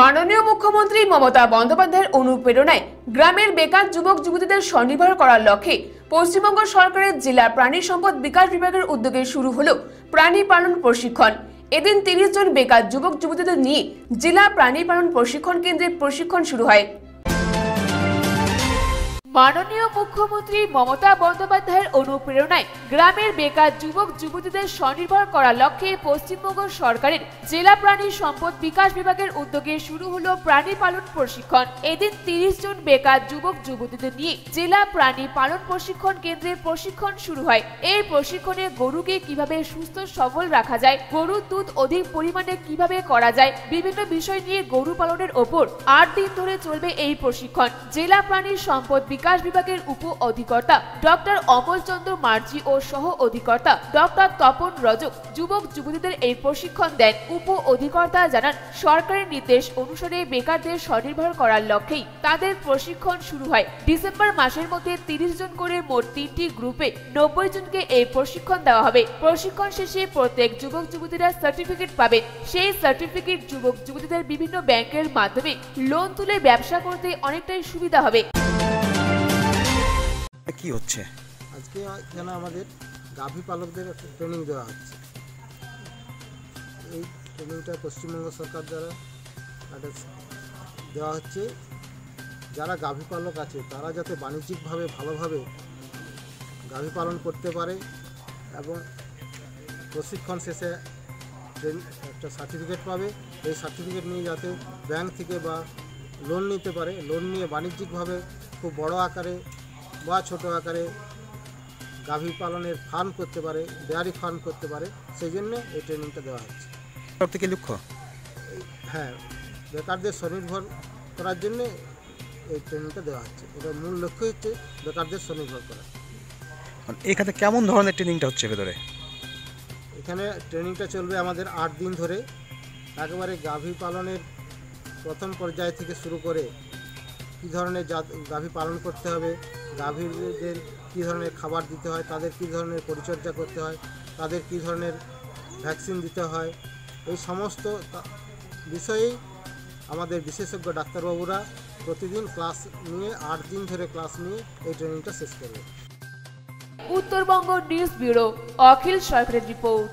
মাননীয় মুখ্যমন্ত্রী মমতা বন্দ্যোপাধ্যায়ের অনুপ্রেরণায় গ্রামের বেকার যুবক যুবতীদের স্বনির্ভর করার লক্ষ্যে পশ্চিমবঙ্গ সরকারের জেলা প্রাণী সম্পদ বিকাশ বিভাগের উদ্যোগে শুরু হল প্রাণী পালন প্রশিক্ষণ। এদিন তিরিশ জন বেকার যুবক যুবতীদের নিয়ে জেলা প্রাণী পালন প্রশিক্ষণ কেন্দ্রে প্রশিক্ষণ শুরু হয়। মাননীয় মুখ্যমন্ত্রী মমতা বন্দ্যোপাধ্যায়ের অনুপ্রেরণায় গ্রামের বেকার যুবক, যুবতীদের স্বনির্ভর করার লক্ষ্যে পশ্চিমবঙ্গ সরকারের জেলা প্রাণী সম্পদ বিকাশ বিভাগের উদ্যোগে শুরু হলো প্রাণী পালন প্রশিক্ষণ। এদিন তিরিশ জন বেকার যুবক, যুবতীদের নিয়ে জেলা প্রাণী পালন প্রশিক্ষণ কেন্দ্রে প্রশিক্ষণ শুরু হয়। এই প্রশিক্ষণে গরুকে কীভাবে সুস্থ, সবল রাখা যায়, গরুর দুধ অধিক পরিমাণে কীভাবে করা যায়, বিভিন্ন বিষয় নিয়ে গরু পালনের ওপর আট দিন ধরে চলবে এই প্রশিক্ষণ। জেলা প্রাণী সম্পদ বিকাশ বিভাগের উপ অধিকর্তা ডক্টর অমল চন্দ্র মার্জি ও সহ অধিকর্তা ডক্টর তপন রজক যুবক যুবতীদের এই প্রশিক্ষণ দেন। উপ অধিকর্তা জানান, সরকারের নির্দেশ অনুসারে বেকারদের স্বনির্ভর করার লক্ষ্যেই তাদের প্রশিক্ষণ শুরু হয়। ডিসেম্বর মাসের মধ্যে তিরিশ জন করে মোট তিনটি গ্রুপে নব্বই জনকে এই প্রশিক্ষণ দেওয়া হবে। প্রশিক্ষণ শেষে প্রত্যেক যুবক যুবতীরা সার্টিফিকেট পাবেন সেই সার্টিফিকেট যুবক যুবতীদের বিভিন্ন ব্যাংকের মাধ্যমে লোন তুলে ব্যবসা করতে অনেকটাই সুবিধা হবে। কি হচ্ছে? আজকে এখানে আমাদের গাভী পালকদের একটা ট্রেনিং দেওয়া হচ্ছে। এই ট্রেনিংটা পশ্চিমবঙ্গ সরকার দ্বারা দেওয়া হচ্ছে। যারা গাভী পালক আছে, তারা যাতে বাণিজ্যিকভাবে, ভালোভাবে গাভী পালন করতে পারে এবং প্রশিক্ষণ শেষে একটা সার্টিফিকেট পাবে। এই সার্টিফিকেট নিয়ে যাতে ব্যাংক থেকে বা লোন নিতে পারে। লোন নিয়ে বাণিজ্যিকভাবে খুব বড় আকারে বা ছোট আকারে গাভী পালনের ফার্ম করতে পারে ডেয়ারি ফার্ম করতে পারে সেই জন্য এই ট্রেনিংটা দেওয়া হচ্ছে। সব থেকে লক্ষ্য? হ্যাঁ বেকারদের স্বনির্ভর করার জন্য এই ট্রেনিংটা দেওয়া হচ্ছে। এটা মূল লক্ষ্য হচ্ছে বেকারদের স্বনির্ভর করা। এখানে কেমন ধরনের ট্রেনিংটা হচ্ছে ভেতরে? এখানে ট্রেনিংটা চলবে আমাদের আট দিন ধরে। একেবারে গাভী পালনের প্রথম পর্যায় থেকে শুরু করে কী ধরনের জাত গাভী পালন করতে হবে গাভীদের কী ধরনের খাবার দিতে হয়, তাদের কী ধরনের পরিচর্যা করতে হয়, তাদের কী ধরনের ভ্যাকসিন দিতে হয়, এই সমস্ত বিষয়েই আমাদের বিশেষজ্ঞ ডাক্তারবাবুরা প্রতিদিন ক্লাস নিয়ে আট দিন ধরে ক্লাস নিয়ে এই ট্রেনিংটা শেষ করবে। উত্তরবঙ্গ নিউজ ব্যুরো, অখিল সরকারের report.